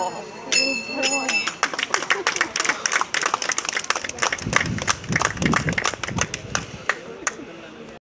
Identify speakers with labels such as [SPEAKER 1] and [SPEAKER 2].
[SPEAKER 1] Oh.